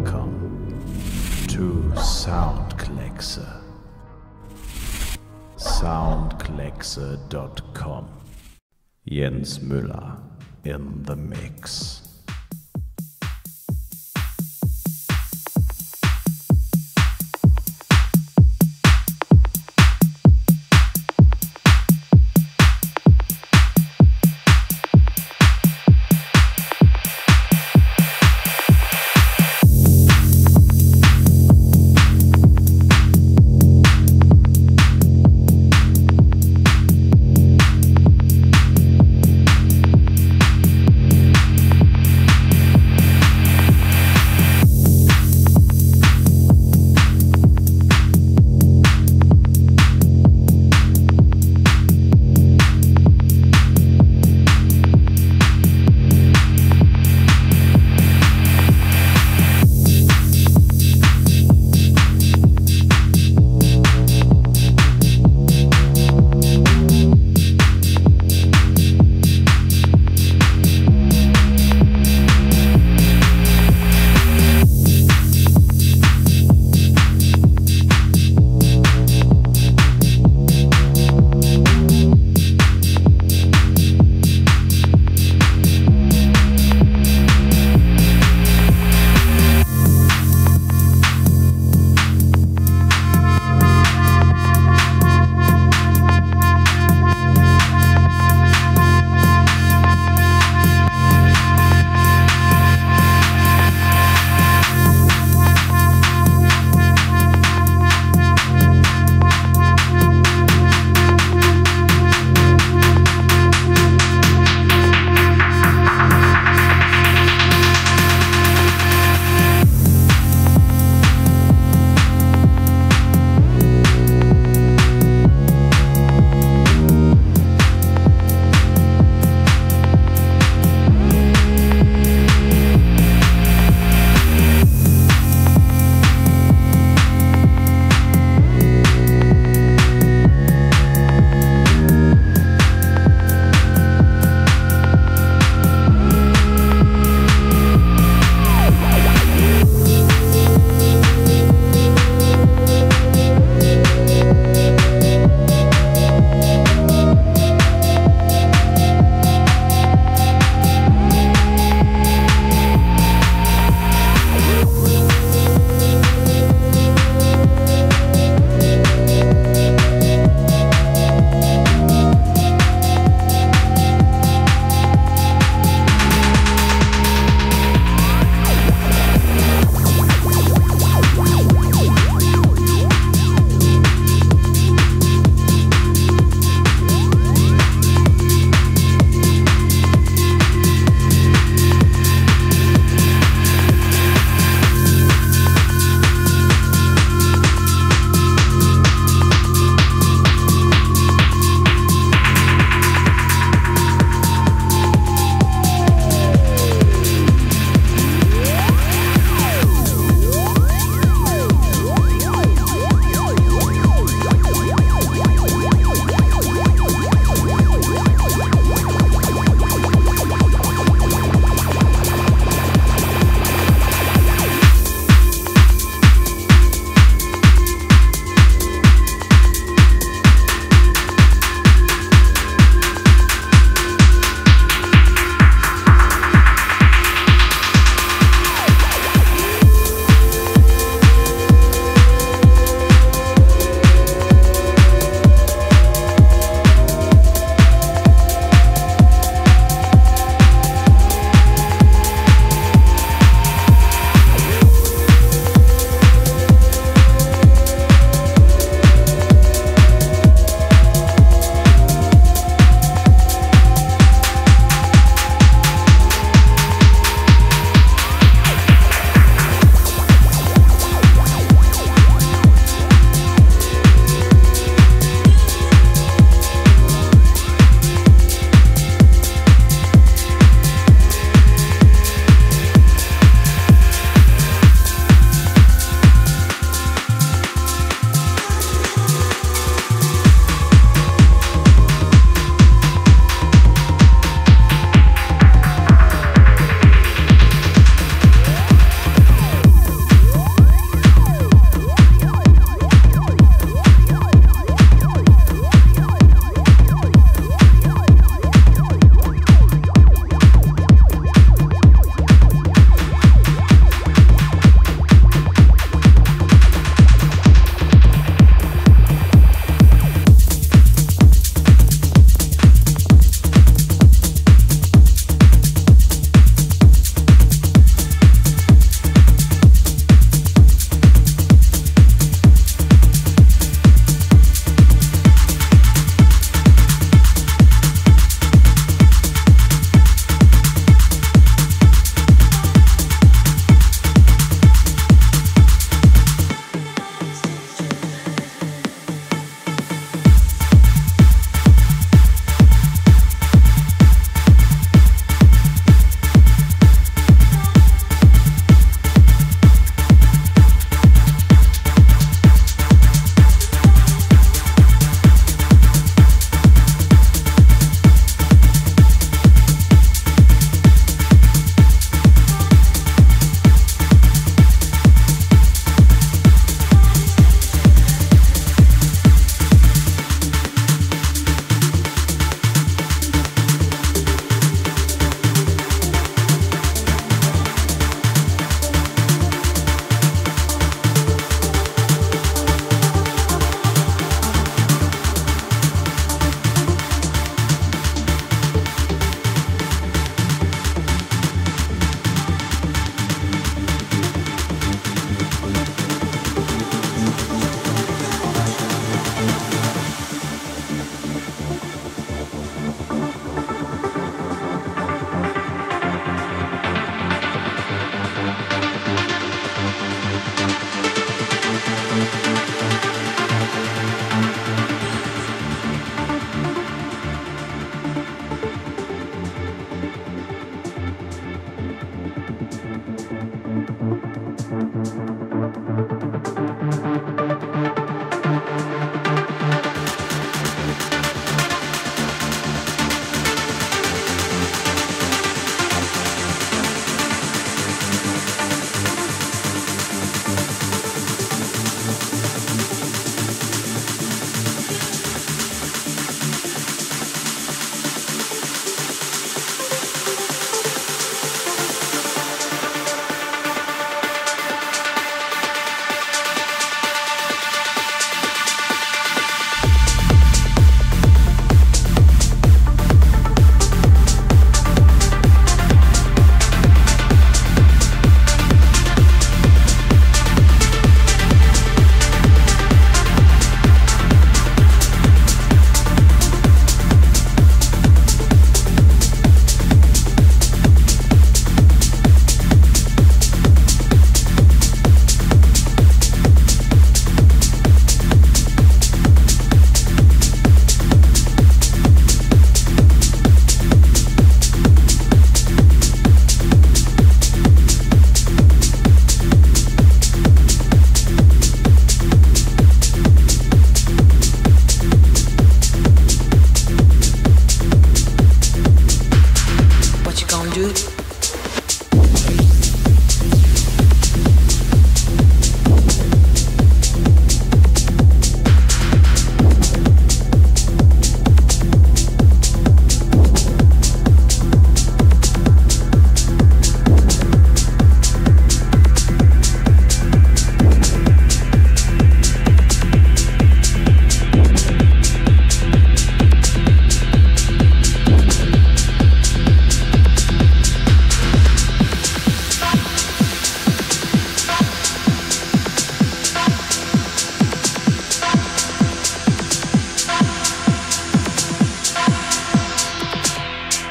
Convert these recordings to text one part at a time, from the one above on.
Welcome to Soundkleckse. Soundkleckse.com. Jens Müller in the mix.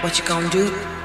What you gonna do?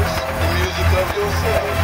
The music of yourself.